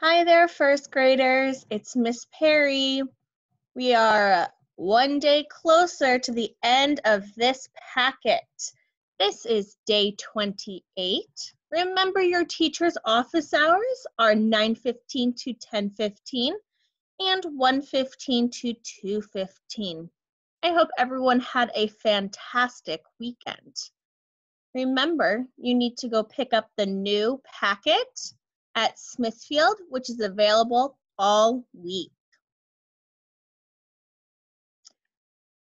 Hi there, first graders. It's Miss Perry. We are one day closer to the end of this packet. This is day 28. Remember your teacher's office hours are 9.15 to 10.15 and 1.15 to 2.15. I hope everyone had a fantastic weekend. Remember, you need to go pick up the new packet at Smithfield, which is available all week.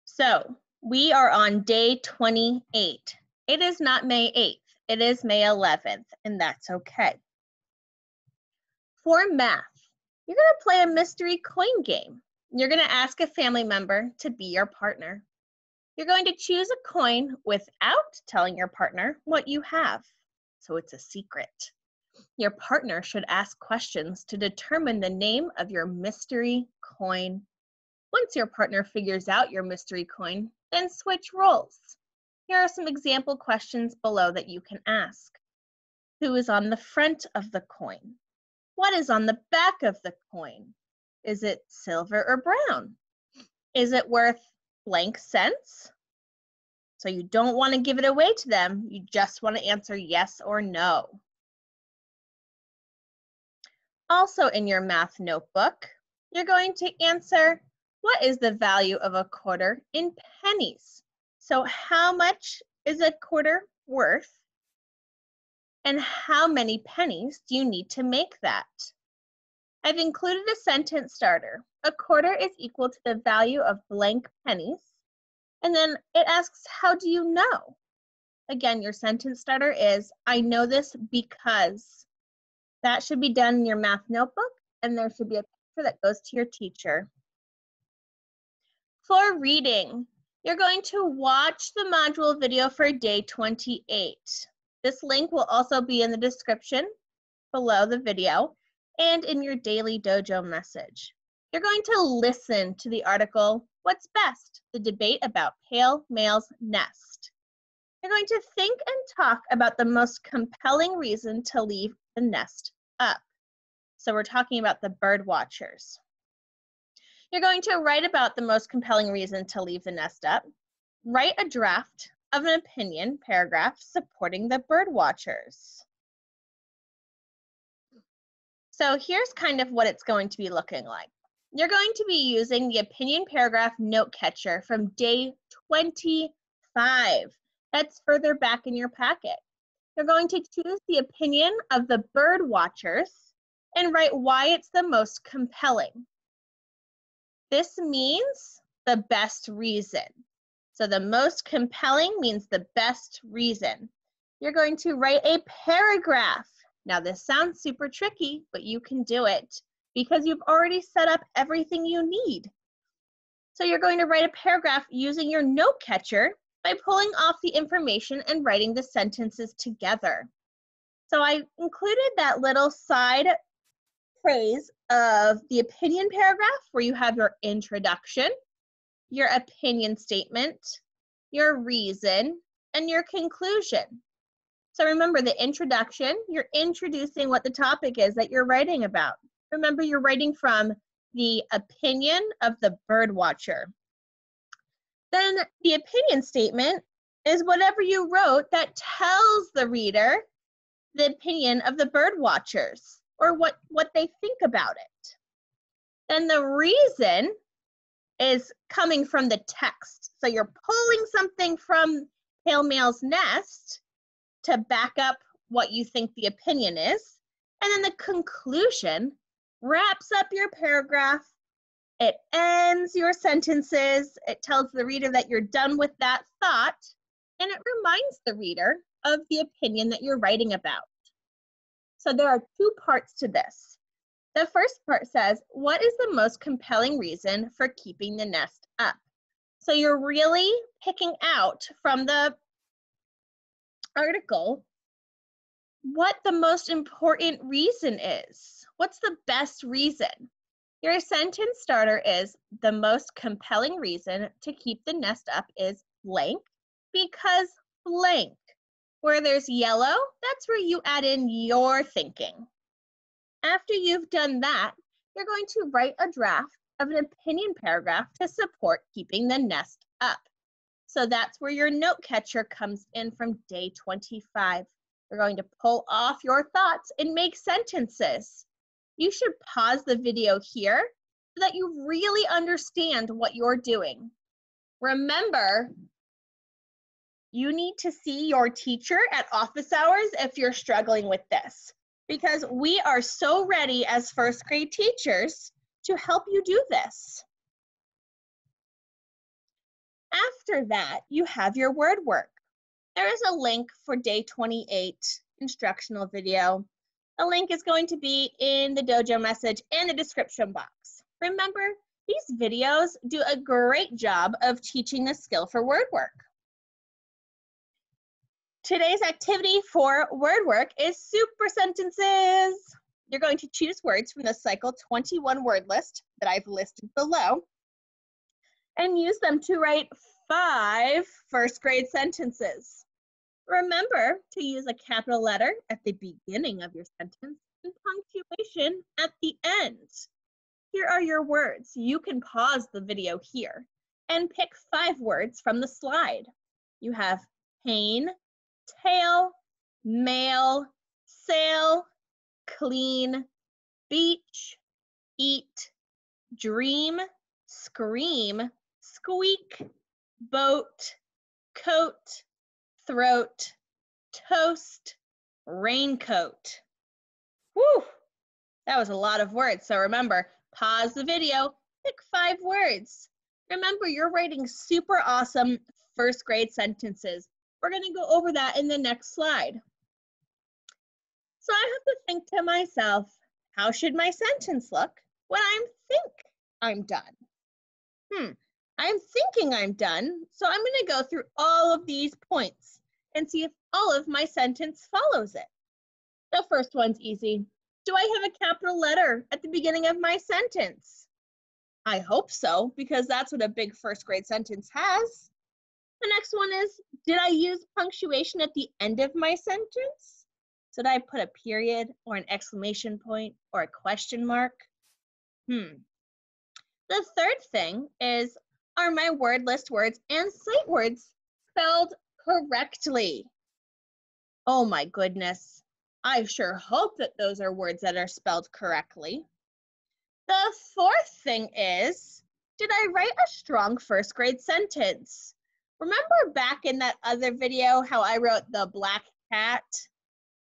So we are on day 28. It is not May 8th, it is May 11th, and that's okay. For math, you're gonna play a mystery coin game. You're gonna ask a family member to be your partner. You're going to choose a coin without telling your partner what you have. So it's a secret. Your partner should ask questions to determine the name of your mystery coin. Once your partner figures out your mystery coin, then switch roles. Here are some example questions below that you can ask. Who is on the front of the coin? What is on the back of the coin? Is it silver or brown? Is it worth blank cents? So you don't want to give it away to them. You just want to answer yes or no. Also in your math notebook, you're going to answer, what is the value of a quarter in pennies? So how much is a quarter worth? And how many pennies do you need to make that? I've included a sentence starter. A quarter is equal to the value of blank pennies. And then it asks, how do you know? Again, your sentence starter is, I know this because. That should be done in your math notebook, and there should be a picture that goes to your teacher. For reading, you're going to watch the module video for day 28. This link will also be in the description below the video and in your daily dojo message. You're going to listen to the article, What's Best? The debate about pale male's nest. You're going to think and talk about the most compelling reason to leave the nest up. So we're talking about the bird watchers. You're going to write about the most compelling reason to leave the nest up. Write a draft of an opinion paragraph supporting the bird watchers. So here's kind of what it's going to be looking like. You're going to be using the opinion paragraph note catcher from day 25. That's further back in your packet. You're going to choose the opinion of the bird watchers and write why it's the most compelling. This means the best reason. So the most compelling means the best reason. You're going to write a paragraph. Now this sounds super tricky, but you can do it because you've already set up everything you need. So you're going to write a paragraph using your note catcher by pulling off the information and writing the sentences together. So I included that little side phrase of the opinion paragraph where you have your introduction, your opinion statement, your reason, and your conclusion. So remember the introduction, you're introducing what the topic is that you're writing about. Remember you're writing from the opinion of the bird watcher. Then the opinion statement is whatever you wrote that tells the reader the opinion of the bird watchers or what, what they think about it. Then the reason is coming from the text. So you're pulling something from Pale Male's Nest to back up what you think the opinion is. And then the conclusion wraps up your paragraph it ends your sentences. It tells the reader that you're done with that thought, and it reminds the reader of the opinion that you're writing about. So there are two parts to this. The first part says, what is the most compelling reason for keeping the nest up? So you're really picking out from the article what the most important reason is. What's the best reason? Your sentence starter is the most compelling reason to keep the nest up is blank because blank. Where there's yellow, that's where you add in your thinking. After you've done that, you're going to write a draft of an opinion paragraph to support keeping the nest up. So that's where your note catcher comes in from day 25. You're going to pull off your thoughts and make sentences. You should pause the video here so that you really understand what you're doing. Remember, you need to see your teacher at office hours if you're struggling with this because we are so ready as first grade teachers to help you do this. After that, you have your word work. There is a link for day 28 instructional video. The link is going to be in the dojo message and the description box. Remember, these videos do a great job of teaching the skill for word work. Today's activity for word work is super sentences. You're going to choose words from the cycle 21 word list that I've listed below and use them to write five first grade sentences. Remember to use a capital letter at the beginning of your sentence and punctuation at the end. Here are your words. You can pause the video here and pick five words from the slide. You have pain, tail, mail, sail, clean, beach, eat, dream, scream, squeak, boat, coat, throat, toast, raincoat. Whew, that was a lot of words. So remember, pause the video, pick five words. Remember, you're writing super awesome first grade sentences. We're going to go over that in the next slide. So I have to think to myself, how should my sentence look when I think I'm done? Hmm, I'm thinking I'm done, so I'm going to go through all of these points and see if all of my sentence follows it. The first one's easy. Do I have a capital letter at the beginning of my sentence? I hope so, because that's what a big first grade sentence has. The next one is, did I use punctuation at the end of my sentence? So did I put a period or an exclamation point or a question mark? Hmm. The third thing is, are my word list words and sight words spelled correctly? Oh my goodness. I sure hope that those are words that are spelled correctly. The fourth thing is, did I write a strong first grade sentence? Remember back in that other video how I wrote the black cat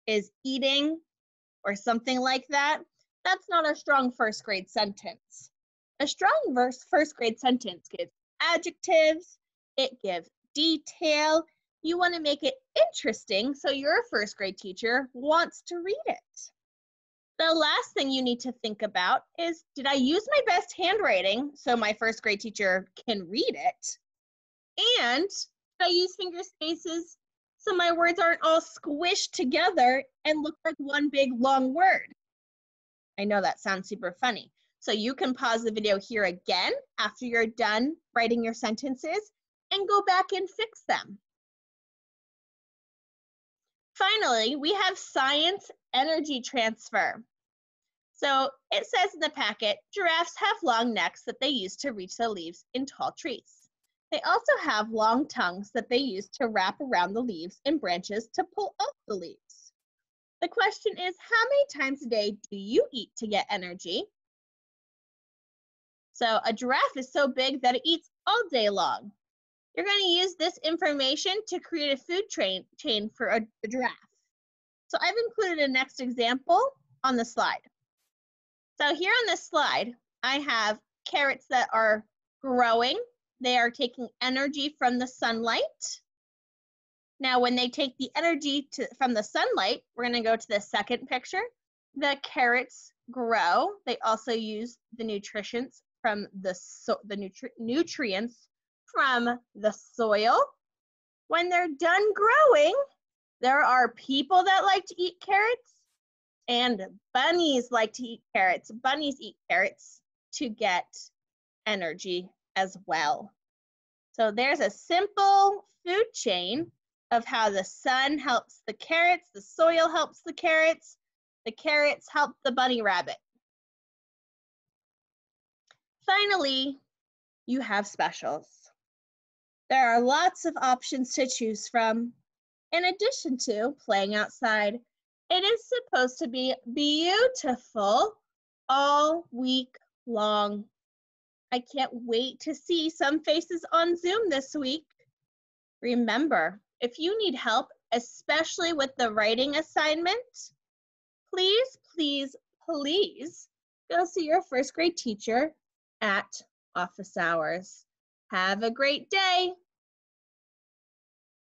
is eating or something like that? That's not a strong first grade sentence. A strong verse first grade sentence gives adjectives, it gives detail. You want to make it interesting so your first grade teacher wants to read it. The last thing you need to think about is did I use my best handwriting so my first grade teacher can read it? And I use finger spaces so my words aren't all squished together and look like one big long word. I know that sounds super funny. So you can pause the video here again after you're done writing your sentences and go back and fix them. Finally, we have science energy transfer. So it says in the packet, giraffes have long necks that they use to reach the leaves in tall trees. They also have long tongues that they use to wrap around the leaves and branches to pull up the leaves. The question is, how many times a day do you eat to get energy? So a giraffe is so big that it eats all day long. You're going to use this information to create a food train, chain for a, a giraffe. So I've included a next example on the slide. So here on this slide, I have carrots that are growing they are taking energy from the sunlight. Now, when they take the energy to, from the sunlight, we're going to go to the second picture. The carrots grow. They also use the nutrients from the, so, the nutri nutrients from the soil. When they're done growing, there are people that like to eat carrots and bunnies like to eat carrots. Bunnies eat carrots to get energy as well. So there's a simple food chain of how the sun helps the carrots, the soil helps the carrots, The carrots help the bunny rabbit. Finally, you have specials. There are lots of options to choose from. In addition to playing outside, it is supposed to be beautiful all week long. I can't wait to see some faces on Zoom this week. Remember, if you need help, especially with the writing assignment, please, please, please go see your first grade teacher at office hours. Have a great day.